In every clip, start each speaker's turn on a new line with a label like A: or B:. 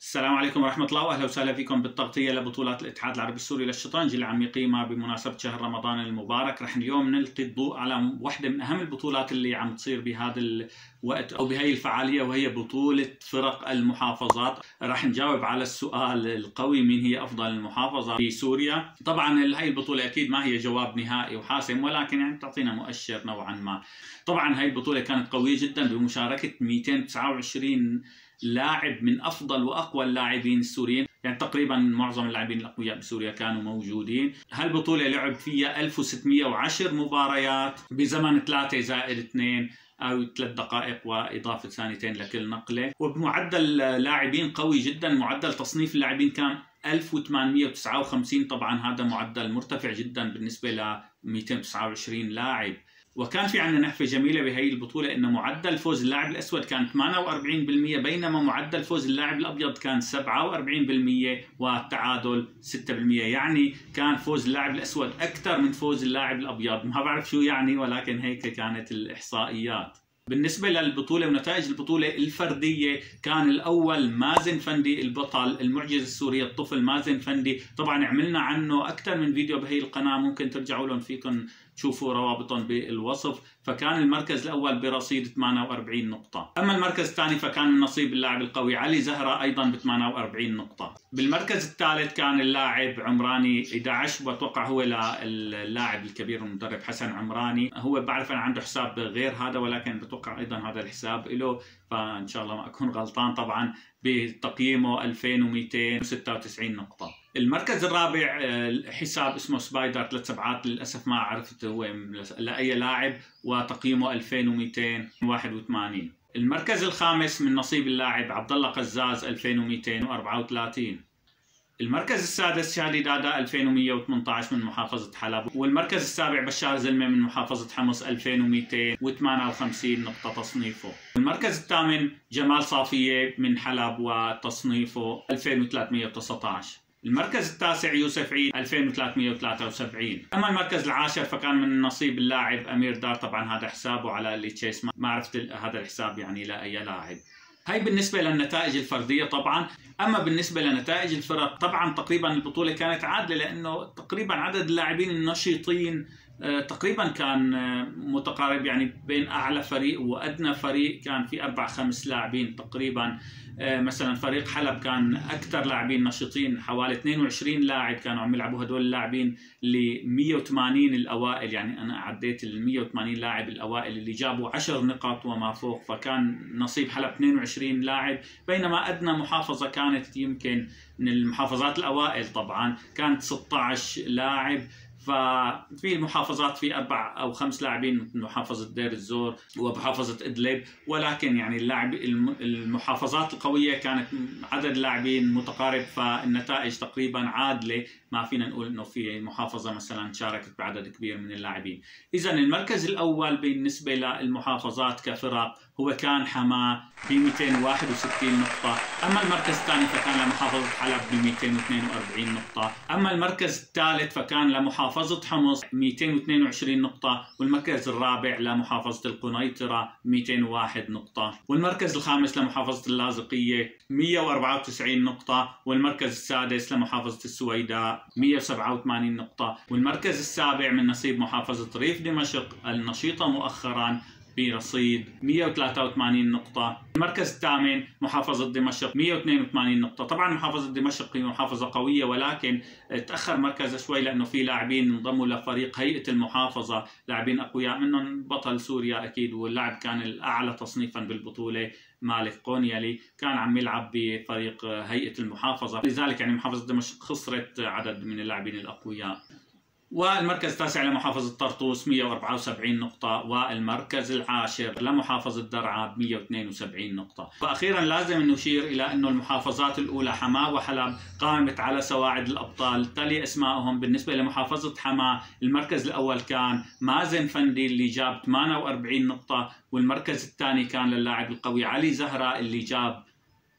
A: السلام عليكم ورحمة الله وأهلا وسهلا فيكم بالتغطية لبطولات الاتحاد العربي السوري للشطرنج اللي عم يقيمها بمناسبة شهر رمضان المبارك. رح اليوم نلقي الضوء على واحدة من أهم البطولات اللي عم تصير بهذا الوقت أو بهي الفعالية وهي بطولة فرق المحافظات. رح نجاوب على السؤال القوي مين هي أفضل المحافظة في سوريا؟ طبعا هاي البطولة أكيد ما هي جواب نهائي وحاسم ولكن يعني تعطينا مؤشر نوعا ما. طبعا هاي البطولة كانت قوية جدا بمشاركة 229 لاعب من أفضل وأقوى اللاعبين السوريين. يعني تقريبا معظم اللاعبين الأقوياء بسوريا كانوا موجودين. هالبطولة لعب فيها 1610 مباريات بزمن 3 زائد 2 أو ثلاث دقائق وإضافة ثانيتين لكل نقلة. وبمعدل لاعبين قوي جدا معدل تصنيف اللاعبين كان 1859 طبعا هذا معدل مرتفع جدا بالنسبة ل 229 لاعب. وكان في عندنا نحفة جميلة بهي البطولة إنه معدل فوز اللاعب الأسود كان 48% بينما معدل فوز اللاعب الأبيض كان 47% والتعادل 6% يعني كان فوز اللاعب الأسود أكثر من فوز اللاعب الأبيض. ما بعرف شو يعني ولكن هيك كانت الإحصائيات. بالنسبة للبطولة ونتائج البطولة الفردية كان الأول مازن فندي البطل المعجزة السورية الطفل مازن فندي. طبعا عملنا عنه أكثر من فيديو بهي القناة ممكن ترجعوا لهم فيكم تشوفوا روابطهم بالوصف. فكان المركز الأول برصيد 48 نقطة. أما المركز الثاني فكان من نصيب اللاعب القوي علي زهرة أيضا ب 48 نقطة. بالمركز الثالث كان اللاعب عمراني 11 بتوقع هو اللاعب الكبير المدرب حسن عمراني. هو بعرف أنا عنده حساب غير هذا ولكن بتوقع أيضا هذا الحساب له فإن شاء الله ما أكون غلطان طبعا بتقييمه 2296 نقطة. المركز الرابع حساب اسمه سبايدر ثلاث سبعات للأسف ما عرفت هو لاي لاعب وتقييمه 2281 المركز الخامس من نصيب اللاعب عبد الله قزاز 2234 المركز السادس شادي دادا 2118 من محافظة حلب. والمركز السابع بشار زلمة من محافظة حمص 2258 نقطة تصنيفه. المركز الثامن جمال صافية من حلب وتصنيفه 2319 المركز التاسع يوسف عيد 2373 أما المركز العاشر فكان من نصيب اللاعب أمير دار. طبعا هذا حسابه على اللي تشيس. ما عرفت هذا الحساب يعني لاي لاعب. هاي بالنسبة للنتائج الفردية طبعا. أما بالنسبة لنتائج الفرق طبعا تقريبا البطولة كانت عادلة لأنه تقريبا عدد اللاعبين النشيطين تقريبا كان متقارب يعني بين أعلى فريق وأدنى فريق. كان في أربع خمس لاعبين تقريبا. مثلا فريق حلب كان أكثر لاعبين نشيطين حوالي 22 لاعب كانوا عم يلعبوا هدول اللاعبين ل 180 الأوائل. يعني أنا عديت ال 180 لاعب الأوائل اللي جابوا 10 نقاط وما فوق. فكان نصيب حلب 22 لاعب. بينما أدنى محافظة كانت يمكن من المحافظات الأوائل طبعا. كانت 16 لاعب. ففي المحافظات في أربع أو خمس لاعبين من محافظة دير الزور ومحافظة إدلب. ولكن يعني اللاعب المحافظات القوية كانت عدد اللاعبين متقارب فالنتائج تقريبا عادلة. ما فينا نقول إنه في محافظة مثلا شاركت بعدد كبير من اللاعبين. اذا المركز الأول بالنسبة للمحافظات كفرق هو كان حماة ب 261 نقطة، أما المركز الثاني فكان لمحافظة حلب ب 242 نقطة، أما المركز الثالث فكان لمحافظة حمص 222 نقطة، والمركز الرابع لمحافظة القنيطرة 201 نقطة، والمركز الخامس لمحافظة اللاذقية 194 نقطة، والمركز السادس لمحافظة السويداء 187 نقطة، والمركز السابع من نصيب محافظة ريف دمشق النشيطة مؤخرا برصيد 183 نقطة. المركز الثامن محافظة دمشق 182 نقطة. طبعا محافظة دمشق هي محافظة قوية ولكن تأخر مركزها شوي لأنه في لاعبين انضموا لفريق هيئة المحافظة. لاعبين أقوياء منهم بطل سوريا أكيد واللاعب كان الأعلى تصنيفا بالبطولة مالك قونيالي. كان عم يلعب بفريق هيئة المحافظة. لذلك يعني محافظة دمشق خسرت عدد من اللاعبين الأقوياء. والمركز التاسع لمحافظة طرطوس 174 نقطة. والمركز العاشر لمحافظة درعا 172 نقطة. وأخيرا لازم نشير إلى أن المحافظات الأولى حماة وحلب قامت على سواعد الأبطال تلي أسمائهم بالنسبة لمحافظة حماة المركز الأول كان مازن فندي اللي جاب 48 نقطة والمركز الثاني كان للاعب القوي علي زهرة اللي جاب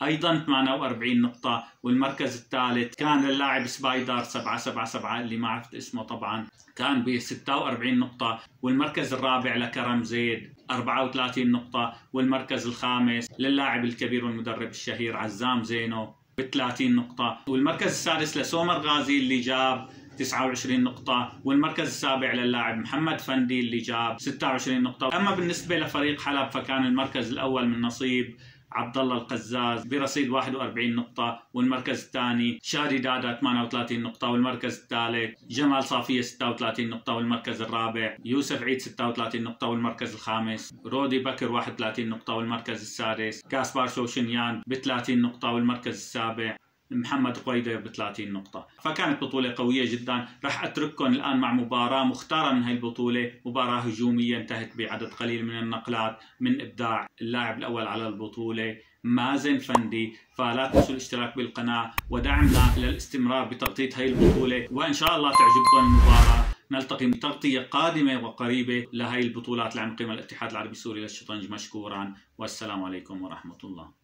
A: أيضا 48 نقطة والمركز الثالث كان للاعب سبايدر 777 اللي ما عرفت اسمه طبعا كان ب 46 نقطة والمركز الرابع لكرم زيد 34 نقطة والمركز الخامس للاعب الكبير والمدرب الشهير عزام زينو ب 30 نقطة والمركز السادس لسومر غازي اللي جاب 29 نقطة والمركز السابع للاعب محمد فندي اللي جاب 26 نقطة. أما بالنسبة لفريق حلب فكان المركز الأول من نصيب عبد الله القزاز برصيد 41 نقطة والمركز الثاني شادي دادا 38 نقطة والمركز الثالث جمال صافية 36 نقطة والمركز الرابع يوسف عيد 36 نقطة والمركز الخامس رودي بكر 31 نقطة والمركز السادس كاسبار شوشنيان ب 30 نقطة والمركز السابع محمد قويدة ب 30 نقطة. فكانت بطولة قوية جدا. راح أترككم الآن مع مباراة مختارة من هاي البطولة. مباراة هجومية انتهت بعدد قليل من النقلات من إبداع اللاعب الأول على البطولة مازن فندي. فلا تنسوا الاشتراك بالقناة ودعمنا للاستمرار بتغطية هاي البطولة. وإن شاء الله تعجبكم المباراة. نلتقي بتغطية قادمة وقريبة لهي البطولات اللي عم يقيمها الاتحاد العربي السوري للشطرنج مشكورا. والسلام عليكم ورحمة الله.